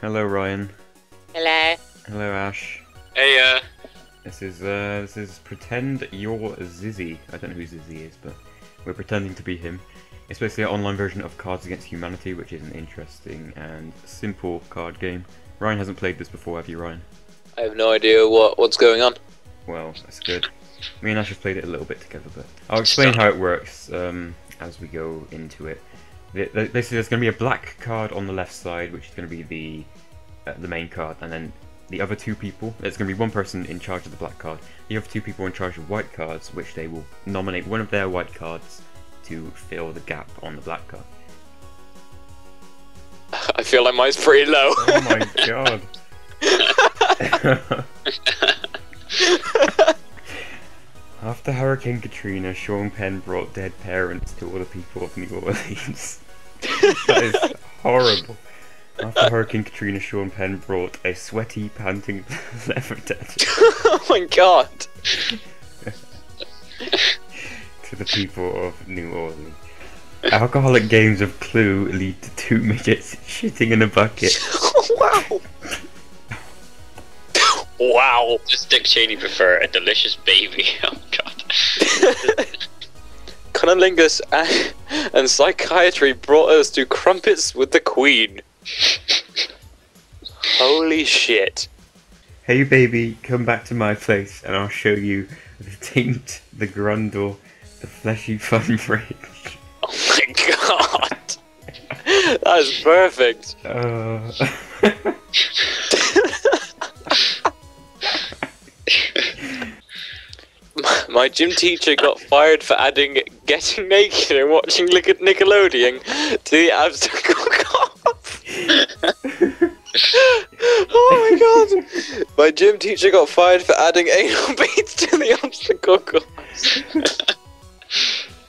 Hello, Ryan. Hello. Hello, Ash. Hey, uh, This is uh, this is pretend you're Xyzzy. I don't know who Xyzzy is, but we're pretending to be him. It's basically an online version of Cards Against Humanity, which is an interesting and simple card game. Ryan hasn't played this before, have you, Ryan? I have no idea what what's going on. Well, that's good. Me and Ash have played it a little bit together, but I'll explain how it works um, as we go into it. Th- th- Basically, there's going to be a black card on the left side, which is going to be the uh, the main card, and then the other two people. There's going to be one person in charge of the black card. The other two people in charge of white cards, which they will nominate one of their white cards to fill the gap on the black card. I feel like mine's pretty low. Oh my god! After Hurricane Katrina, Sean Penn brought dead parents to all the people of New Orleans. that is horrible. After Hurricane Katrina, Sean Penn brought a sweaty, panting leather daddy oh my god. to the people of New Orleans. Alcoholic games of Clue lead to two midgets shitting in a bucket. wow. Wow. does Dick Cheney prefer a delicious baby? Oh god. Cunnilingus and, and psychiatry brought us to crumpets with the queen. Holy shit. Hey baby, come back to my place and I'll show you the taint, the grundle, the fleshy fun bridge. Oh my god. That is perfect. Uh, My gym teacher got fired for adding getting naked and watching Lick- Nickelodeon to the obstacle course. oh my god! My gym teacher got fired for adding anal beads to the obstacle course.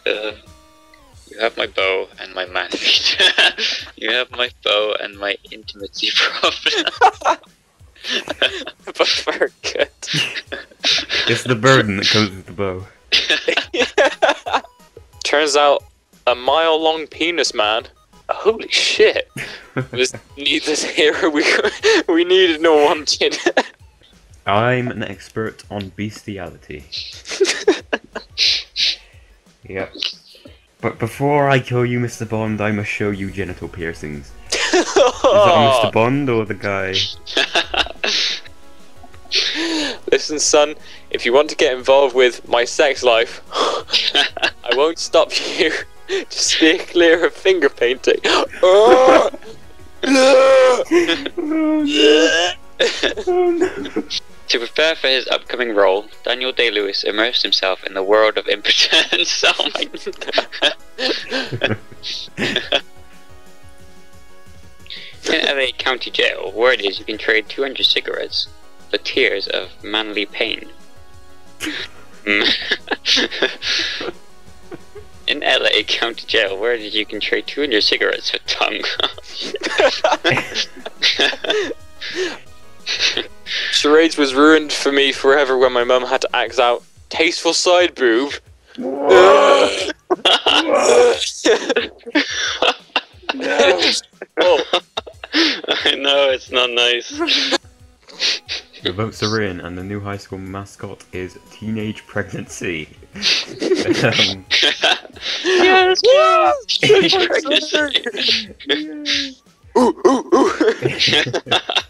Uh, you have my bow and my man you have my bow and my intimacy problem. but very good. It's the burden that comes with the bow. Turns out, a mile long penis man. Holy shit! Need hero we we needed and wanted. I'm an expert on bestiality. Yep. But before I kill you, Mr. Bond, I must show you genital piercings. Is that Mr. Bond or the guy? Listen, son, if you want to get involved with my sex life, I won't stop you. Just stay clear of finger painting. Oh, to prepare for his upcoming role, Daniel Day Lewis immersed himself in the world of impotence. oh my In LA County Jail, word is you can trade 200 cigarettes for tears of manly pain. In LA County Jail, where did you can trade 200 cigarettes for tongue. Charades was ruined for me forever when my mum had to act out tasteful side boob. oh, I know it's not nice. The votes are in, and the new high school mascot is Teenage Pregnancy. um, yes, ooh, ooh, ooh.